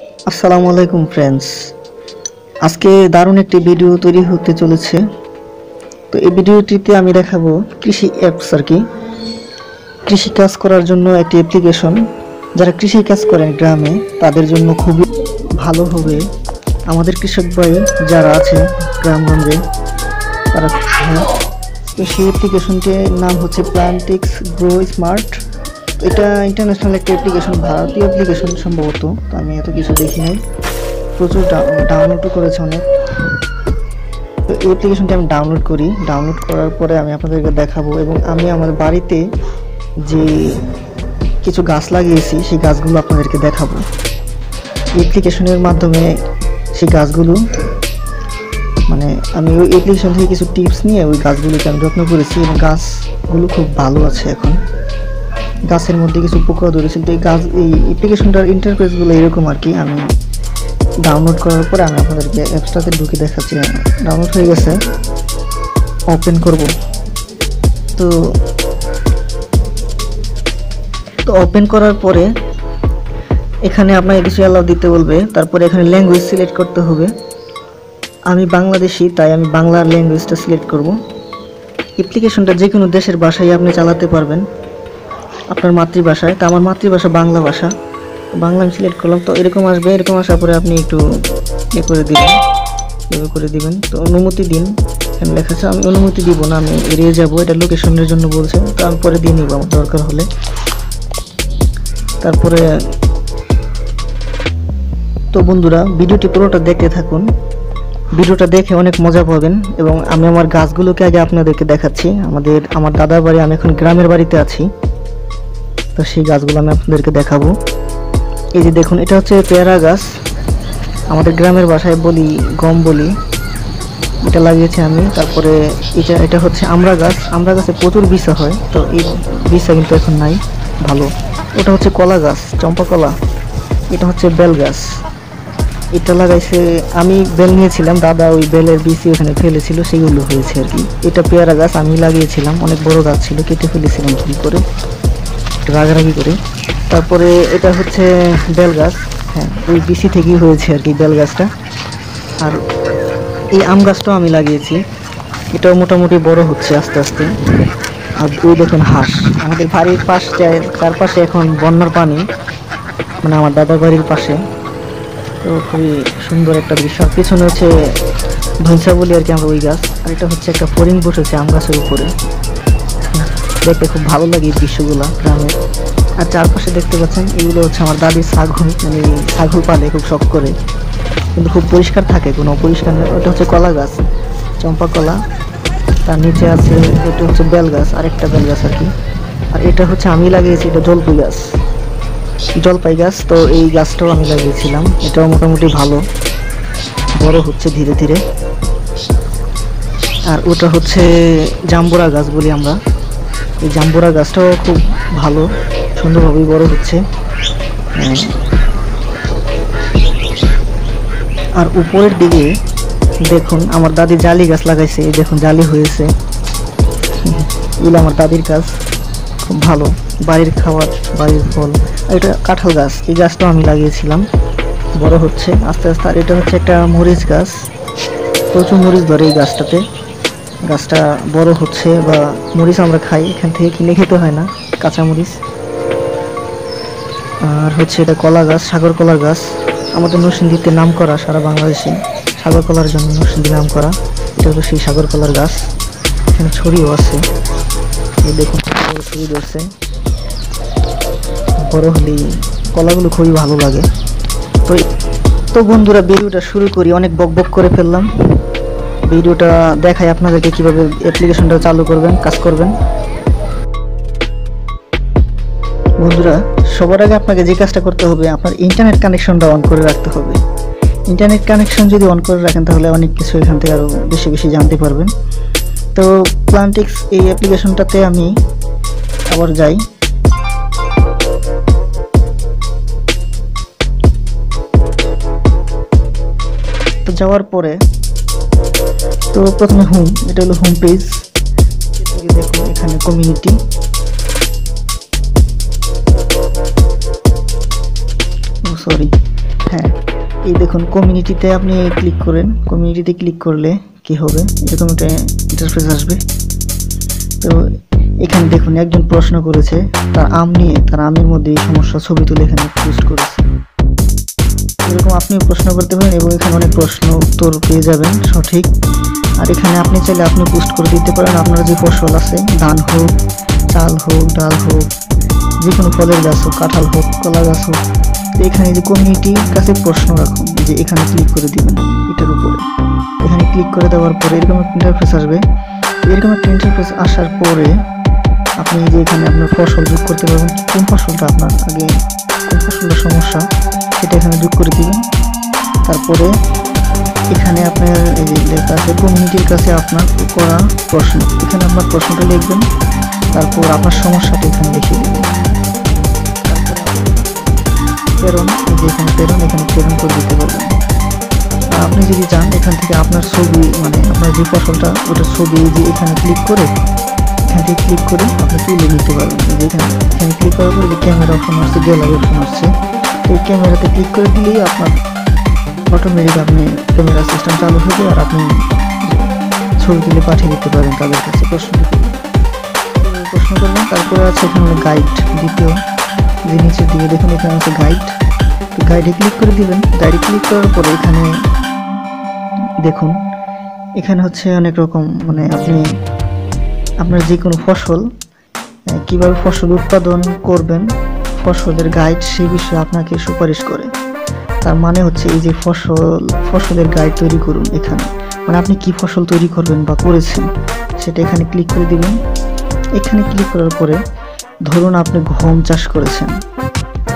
আসসালামু আলাইকুম ফ্রেন্ডস আজকে দারুণ একটি ভিডিও তৈরি হতে চলেছে। তো এই ভিডিওটিতে আমি দেখাবো কৃষি অ্যাপস আর কি। কৃষি কাজ করার জন্য একটি অ্যাপ্লিকেশন যারা কৃষি কাজ করেন গ্রামে, তাদের জন্য খুবই ভালো হবে। আমাদের কৃষক ভাই যারা আছে গ্রামগঞ্জে, তারা তো সেই অ্যাপ্লিকেশনটির নাম হচ্ছে প্লান্টিক্স গ্রো স্মার্ট এটা ইন্টারন্যাশনাল একটা অ্যাপ্লিকেশন ভারতীয় অ্যাপ্লিকেশন সম্ভবত, তো আমি এত কিছু দেখি নাই। প্রচুর ডাউনলোডও করেছে অনেক। তো এই অ্যাপ্লিকেশনটি আমি ডাউনলোড করি। ডাউনলোড করার পরে আমি আপনাদেরকে দেখাবো এবং আমি আমার বাড়িতে যে কিছু গাছ লাগিয়েছি, সেই গাছগুলো আপনাদেরকে দেখাবো। অ্যাপ্লিকেশনের মাধ্যমে সেই গাছগুলো মানে আমি ওই অ্যাপ্লিকেশন থেকে কিছু টিপস নিয়ে ওই গাছগুলোকে আমি যত্ন করেছি এবং গাছগুলো খুব ভালো আছে এখন। গাছের মধ্যে কিছু পোকা ধরেছিল তো এই গাছ, এই অ্যাপ্লিকেশনটার ইন্টারফেসগুলো এরকম আর কি, আমি ডাউনলোড করার পরে আমি আপনাদেরকে অ্যাপসটাতে ঢুকে দেখাচ্ছি। ডাউনলোড হয়ে গেছে ওপেন করব। তো তো ওপেন করার পরে এখানে আপনাকে কিছু অ্যালাউ দিতে বলবে। তারপরে এখানে ল্যাঙ্গুয়েজ সিলেক্ট করতে হবে। আমি বাংলাদেশি, তাই আমি বাংলার ল্যাঙ্গুয়েজটা সিলেক্ট করব। অ্যাপ্লিকেশনটা যে কোনো দেশের ভাষায় আপনি চালাতে পারবেন। আপনার মাতৃভাষায়, তো আমার মাতৃভাষা বাংলা ভাষা। বাংলা আমি সিলেক্ট করলাম, তো এরকম আসবে, এরকম আসার পরে আপনি একটু ইয়ে করে দিবেন, এভাবে করে দিবেন। তো অনুমতি দিন, এখানে লেখা আছে, আমি অনুমতি দিব না, আমি এড়িয়ে যাব, এটা লোকেশনের জন্য বলছে তো আমি পরে দিয়ে নিব আমার দরকার হলে। তারপরে, তো বন্ধুরা, ভিডিওটি পুরোটা দেখতে থাকুন। ভিডিওটা দেখে অনেক মজা পাবেন, এবং আমি আমার গাছগুলোকে আগে আপনাদেরকে দেখাচ্ছি। আমাদের, আমার দাদার বাড়ি, আমি এখন গ্রামের বাড়িতে আছি। তো সেই গাছগুলো আমি আপনাদেরকে দেখাবো। এই যে দেখুন, এটা হচ্ছে পেয়ারা গাছ। আমাদের গ্রামের ভাষায় বলি, গম বলি, এটা লাগিয়েছি আমি। তারপরে এটা এটা হচ্ছে আমড়া গাছ। আমড়া গাছে প্রচুর বিষা হয়, তো এই বিষা কিন্তু এখন নাই, ভালো। ওটা হচ্ছে কলা গাছ, চম্পা কলা। এটা হচ্ছে বেল গাছ। এটা লাগাইছে, আমি বেল নিয়েছিলাম, দাদা ওই বেলের বিচি ওখানে ফেলেছিল, সেগুলো হয়েছে আর কি। এটা পেয়ারা গাছ, আমি লাগিয়েছিলাম, অনেক বড় গাছ ছিল, কেটে ফেলেছিলাম ভুল করে। রাগারাগি করে। তারপরে এটা হচ্ছে বেল গাছ। হ্যাঁ ওই বিচি থেকেই হয়েছে আর কি বেল গাছটা। আর এই আম গাছটাও আমি লাগিয়েছি। এটাও মোটামুটি বড় হচ্ছে আস্তে আস্তে। আর ওই দেখুন হাঁস। আমাদের বাড়ির পাশে চারপাশে এখন বন্যার পানি। মানে আমার দাদার বাড়ির পাশে। তো খুবই সুন্দর একটা দৃশ্য। পিছনে হচ্ছে ধনসা বলি আর কি আমরা ওই গাছ। আর এটা হচ্ছে একটা ফরিং বসেছে আম গাছের উপরে। দেখতে খুব ভালো লাগে এই দৃশ্যগুলো গ্রামের। আর চারপাশে দেখতে পাচ্ছেন, এগুলো হচ্ছে আমার দাদির ছাগল মানে ছাগল পালে খুব শখ করে। কিন্তু খুব পরিষ্কার থাকে, কোনো অপরিষ্কার নেই ওটা হচ্ছে কলা গাছ, চম্পা কলা। তার নিচে আছে, এটা হচ্ছে বেল গাছ, আরেকটা বেল গাছ আর কি। আর এটা হচ্ছে আমি লাগিয়েছি, এটা জলপাই গাছ। জলপাই গাছ, তো এই গাছটাও আমি লাগিয়েছিলাম, এটাও মোটামুটি ভালো। বড় হচ্ছে ধীরে ধীরে। আর ওটা হচ্ছে জাম্বুরা গাছ বলি আমরা। এই জাম্বুরা গাছটাও খুব ভালো, সুন্দরভাবেই বড় হচ্ছে। হ্যাঁ। আর উপরের দিকে দেখুন, আমার দাদি জালি গাছ লাগাইছে দেখুন জালি হয়েছে। এগুলো আমার দাদির গাছ, খুব ভালো। বাড়ির খাবার, বাড়ির ফল। আর এটা কাঁঠাল গাছ, এই গাছটাও আমি লাগিয়েছিলাম। বড় হচ্ছে, আস্তে আস্তে। আর এটা হচ্ছে একটা মরিচ গাছ, প্রচুর মরিচ ধরে এই গাছটাতে। গাছটা বড় হচ্ছে বা মরিচ আমরা খাই, এখান থেকে কিনে খেতে হয় না, কাঁচা মরিচ। আর হচ্ছে এটা কলা গাছ, সাগর কলা গাছ। আমাদের নরসিংদীতে নাম করা সারা বাংলাদেশে। সাগর কলার জন্য নরসিংদী নাম করা এটা হলো সেই সাগর কলার গাছ। এখানে ছড়িও আছে। দেখুন ছড়ি ধরছে। বড় হলেই কলাগুলো খুবই ভালো লাগে। তো তো বন্ধুরা, ভিডিওটা শুরু করি। অনেক বক বক করে ফেললাম। ভিডিওটা দেখাই আপনাদেরকে কীভাবে অ্যাপ্লিকেশনটা চালু করবেন, কাজ করবেন। বন্ধুরা, সবার আগে আপনাকে যে কাজটা করতে হবে, আপনার ইন্টারনেট কানেকশনটা অন করে রাখতে হবে। ইন্টারনেট কানেকশন যদি অন করে রাখেন, তাহলে অনেক কিছু এখান থেকে আরও বেশি বেশি জানতে পারবেন। তো প্লান্টিক্স এই অ্যাপ্লিকেশনটাতে আমি আবার যাই। তো যাওয়ার পরে তো প্রথমে হোম এটা হলো হোম পেজ দেখুন এখানে কমিউনিটি সরি হ্যাঁ এই দেখুন কমিউনিটিতে আপনি ক্লিক করেন। কমিউনিটিতে ক্লিক করলে কি হবে? এরকম একটা ইন্টারফেস আসবে। তো এখানে দেখুন, একজন প্রশ্ন করেছে, তার আম নিয়ে, তার আমের মধ্যে এই সমস্যা ছবি তুলে এখানে পোস্ট করেছে। এরকম আপনি প্রশ্ন করতে পারেন এবং এখানে অনেক প্রশ্ন উত্তর পেয়ে যাবেন সঠিক। আর এখানে আপনি চাইলে আপনি পোস্ট করে দিতে পারেন। আপনার যে ফসল আছে, ধান হোক, চাল হোক, ডাল হোক যে কোনো ফলের গাছ হোক, কাঁঠাল হোক, কলা গাছ হোক এখানে যে কমিউনিটির কাছে প্রশ্ন রাখুন যে এখানে ক্লিক করে দিবেন এটার উপরে। এখানে ক্লিক করে দেওয়ার পরে এরকম একটা ইন্টারফেস আসবে। এরকম একটা ইন্টারফেস আসার পরে আপনি যে এখানে আপনার ফসল যোগ করতে পারবেন, কোন ফসলটা আপনার আগে, কোন ফসলটা সমস্যা, সেটা এখানে যোগ করে দিবেন। তারপরে এখানে আপনার লেখা আছে কমিউনিটির কাছে আপনার করা প্রশ্ন। এখানে আপনার প্রশ্নটা লিখবেন, তারপর আপনার সমস্যাটা এখানে লিখে দেবেন। প্রেরণ এখানে প্রেরণ এখানে প্রেরণ করে দিতে পারবেন। আপনি যদি চান, এখান থেকে আপনার ছবি মানে আপনার যে ফসলটা, ওটা ছবি যে এখানে ক্লিক করে, এখান থেকে ক্লিক করে আপনি তুলে নিতে পারবেন। যেখানে এখানে ক্লিক করার পরে যে ক্যামেরা অপশন আসছে গ্যালারি অপশন আসছে। এই ক্যামেরাতে ক্লিক করে দিলেই আপনার অটোমেটিক আপনি ক্যামেরা সিস্টেম চালু হবে আর আপনি ছবি তুলে পাঠিয়ে দিতে পারেন তাদের কাছে প্রশ্ন প্রশ্ন করবেন তারপরে আছে এখানে গাইড দ্বিতীয়, যে নিচের দিকে দেখুন, এখানে আছে গাইড গাইডে ক্লিক করে দিবেন গাইডে ক্লিক করার পরে এখানে দেখুন, এখানে হচ্ছে অনেক রকম মানে আপনি, আপনার যে কোনো ফসল কীভাবে ফসল উৎপাদন করবেন, ফসলের গাইড সেই বিষয়ে আপনাকে সুপারিশ করে। তার মানে হচ্ছে এই যে ফসল, ফসলের গাইড তৈরি করুন এখানে। মানে আপনি কি ফসল তৈরি করবেন বা করেছেন, সেটা এখানে ক্লিক করে দিবেন। এখানে ক্লিক করার পরে ধরুন আপনি গম চাষ করেছেন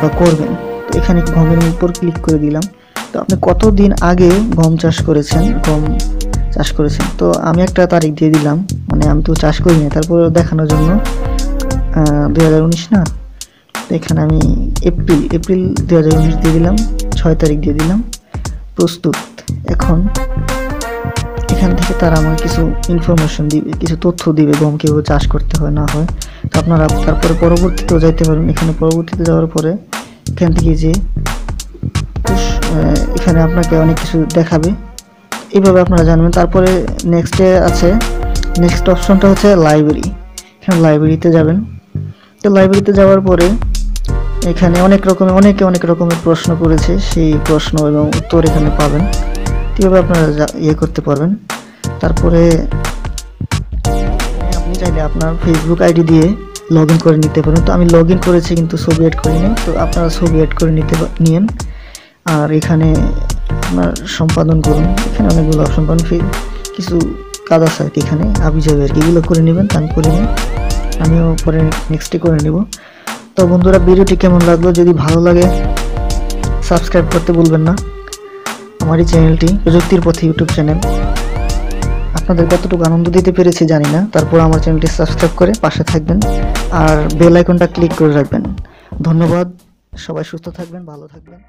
বা করবেন। তো এখানে গমের উপর ক্লিক করে দিলাম। তো আপনি কতদিন আগে গম চাষ করেছেন, গম চাষ করেছেন? তো আমি একটা তারিখ দিয়ে দিলাম মানে আমি তো চাষ করি না তারপর দেখানোর জন্য দু হাজার উনিশ না? এখানে আমি এপ্রিল এপ্রিল দু হাজার উনিশ দিয়ে দিলাম। ছয় তারিখ দিয়ে দিলাম। প্রস্তুত। এখন এখান থেকে তারা আমাকে কিছু ইনফরমেশন দিবে, কিছু তথ্য দিবে, গম কীভাবে চাষ করতে হয়, না হয়। তো আপনারা তারপরে পরবর্তীতেও যাইতে পারবেন। এখানে পরবর্তীতে যাওয়ার পরে এখান থেকে যে এখানে আপনাকে অনেক কিছু দেখাবে। এইভাবে আপনারা জানবেন। তারপরে নেক্সটে আছে নেক্সট অপশনটা হচ্ছে লাইব্রেরি এখানে লাইব্রেরিতে যাবেন। তো লাইব্রেরিতে যাওয়ার পরে এখানে অনেক রকমের, অনেকে অনেক রকমের প্রশ্ন করেছে, সেই প্রশ্ন এবং উত্তর এখানে পাবেন। কীভাবে আপনারা ইয়ে করতে পারবেন? তারপরে আপনি চাইলে আপনার ফেসবুক আইডি দিয়ে লগ ইন করে নিতে পারেন। তো আমি লগ ইন করেছি কিন্তু ছবি অ্যাড করিনি। তো আপনারা ছবি অ্যাড করে নিতে নিয়েন। আর এখানে আপনার সম্পাদন করুন। এখানে অনেকগুলো অপশন পাবেন। ফি- কিছু কাজ আছে আর কি এখানে। আবি যাবে আর কি, এগুলো করে নেবেন আমি করে নিই আমিও পরে নেক্সটে করে নেব। তো বন্ধুরা, ভিডিওটি কেমন লাগল? যদি ভালো লাগে সাবস্ক্রাইব করতে ভুলবেন না। আমার এই চ্যানেলটি প্রযুক্তির পথে ইউটিউব চ্যানেল। আপনাদের কতটুকু আনন্দ দিতে পেরেছি জানি না। তারপর আমার চ্যানেলটি সাবস্ক্রাইব করে পাশে থাকবেন আর বেল আইকনটা ক্লিক করে রাখবেন। ধন্যবাদ। সবাই সুস্থ থাকবেন, ভালো থাকবেন।